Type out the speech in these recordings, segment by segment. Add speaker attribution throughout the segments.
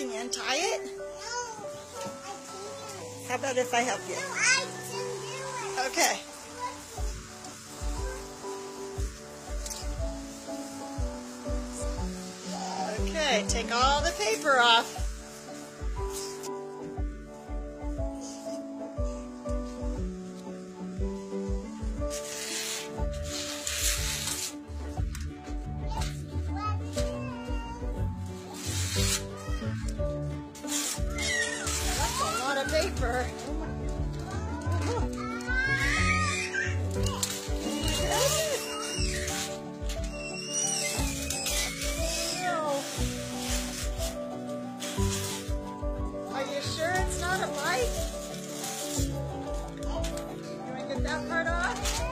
Speaker 1: Can you untie it? No, How about if I help you?
Speaker 2: No, I can do it.
Speaker 1: Okay. Okay, take all the paper off. No. Are you sure it's not a bite? Can I get that part off?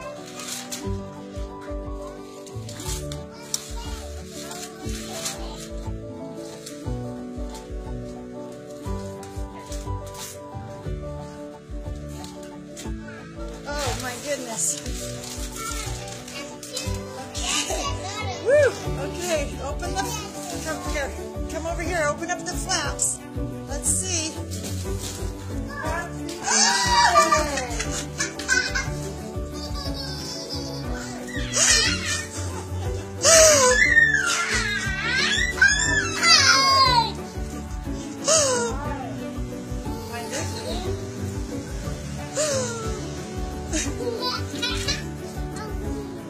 Speaker 1: Goodness. Woo! Okay, open the. Come here. Come over here. Open up the flaps.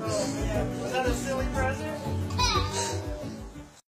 Speaker 1: oh, man. Was that a silly present?